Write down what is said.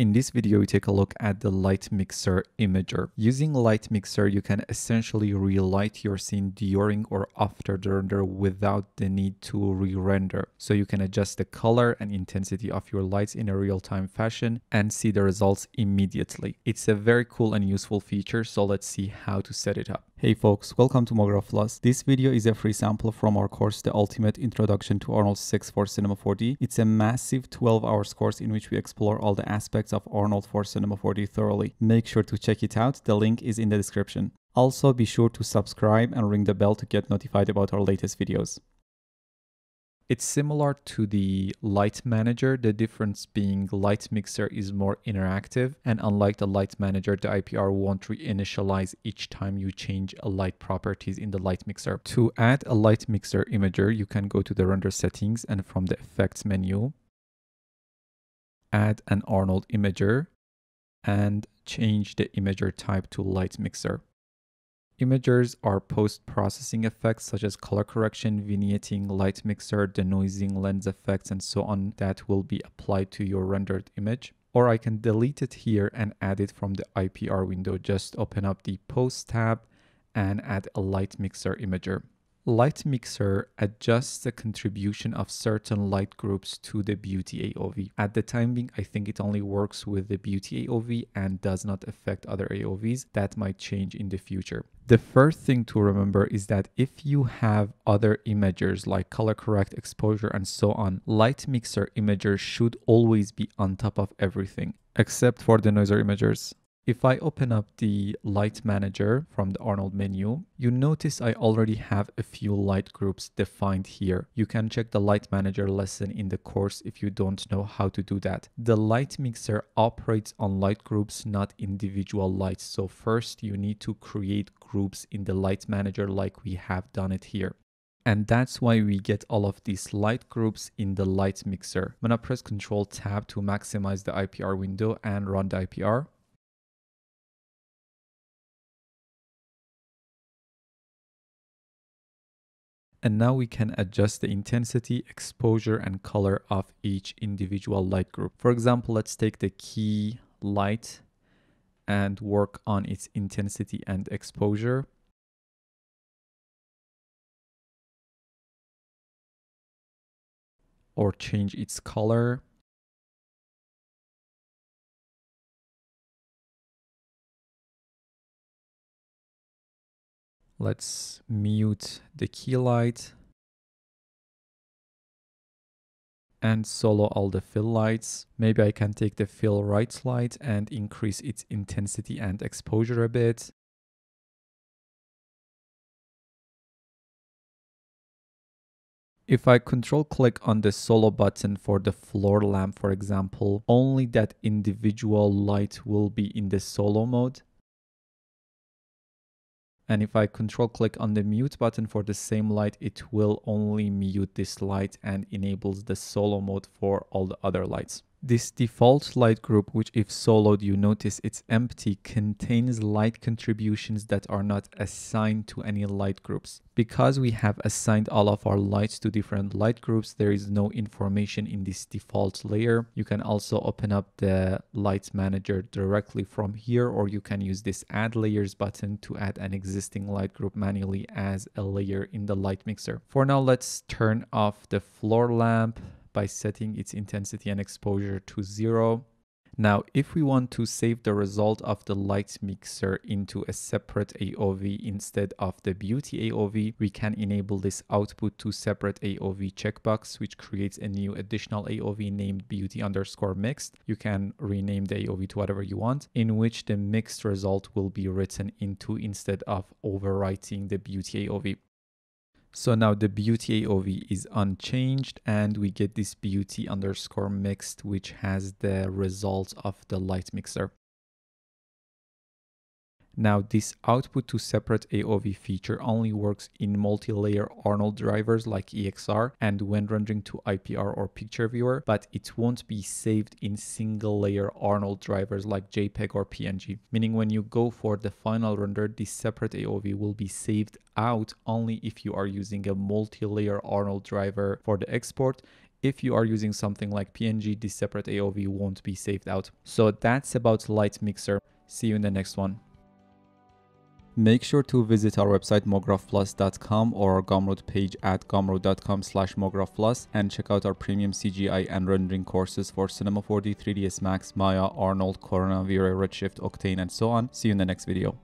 In this video, we take a look at the Light Mixer Imager. Using Light Mixer, you can essentially relight your scene during or after the render without the need to re-render. So you can adjust the color and intensity of your lights in a real-time fashion and see the results immediately. It's a very cool and useful feature, so let's see how to set it up. Hey folks, welcome to Mograph Plus. This video is a free sample from our course, The Ultimate Introduction to Arnold 6 for Cinema 4D. It's a massive 12 hours course in which we explore all the aspects of Arnold for Cinema 4D thoroughly. Make sure to check it out, the link is in the description. Also be sure to subscribe and ring the bell to get notified about our latest videos. It's similar to the Light Manager, the difference being Light Mixer is more interactive and unlike the Light Manager, the IPR won't reinitialize each time you change a light properties in the Light Mixer. To add a Light Mixer imager, you can go to the render settings and from the effects menu, add an Arnold imager and change the imager type to Light Mixer. Imagers are post-processing effects such as color correction, vignetting, light mixer, denoising, lens effects, and so on that will be applied to your rendered image. Or I can delete it here and add it from the IPR window. Just open up the post tab and add a light mixer imager. Light Mixer adjusts the contribution of certain light groups to the Beauty AOV. At the time being, I think it only works with the Beauty AOV and does not affect other AOVs. That might change in the future. The first thing to remember is that if you have other imagers like color correct, exposure, and so on, Light Mixer imagers should always be on top of everything, except for Denoiser imagers. If I open up the light manager from the Arnold menu, you notice I already have a few light groups defined here. You can check the light manager lesson in the course if you don't know how to do that. The light mixer operates on light groups, not individual lights. So first you need to create groups in the light manager like we have done it here. And that's why we get all of these light groups in the light mixer. I'm gonna press Control Tab to maximize the IPR window and run the IPR. And now we can adjust the intensity, exposure, and color of each individual light group. For example, let's take the key light and work on its intensity and exposure. Or change its color. Let's mute the key light and solo all the fill lights. Maybe I can take the fill right light and increase its intensity and exposure a bit. If I control click on the solo button for the floor lamp, for example, only that individual light will be in the solo mode. And if I control click on the mute button for the same light, it will only mute this light and enables the solo mode for all the other lights. This default light group, which if soloed you notice it's empty, contains light contributions that are not assigned to any light groups. Because we have assigned all of our lights to different light groups, there is no information in this default layer. You can also open up the lights manager directly from here, or you can use this add layers button to add an existing light group manually as a layer in the light mixer. For now, let's turn off the floor lamp by setting its intensity and exposure to zero. Now, if we want to save the result of the light mixer into a separate AOV instead of the beauty AOV, we can enable this output to separate AOV checkbox, which creates a new additional AOV named beauty underscore mixed. You can rename the AOV to whatever you want, in which the mixed result will be written into instead of overwriting the beauty AOV. So now the beauty AOV is unchanged and we get this beauty underscore mixed, which has the results of the light mixer. Now this output to separate AOV feature only works in multi-layer Arnold drivers like EXR and when rendering to IPR or picture viewer, but it won't be saved in single layer Arnold drivers like JPEG or PNG. Meaning when you go for the final render, this separate AOV will be saved out only if you are using a multi-layer Arnold driver for the export if you are using something like PNG, this separate AOV won't be saved out. So that's about Light Mixer. See you in the next one. Make sure to visit our website mographplus.com or our Gumroad page at gumroad.com slash mographplus and check out our premium CGI and rendering courses for Cinema 4D, 3ds Max, Maya, Arnold, Corona, V-Ray, Redshift, Octane, and so on. See you in the next video.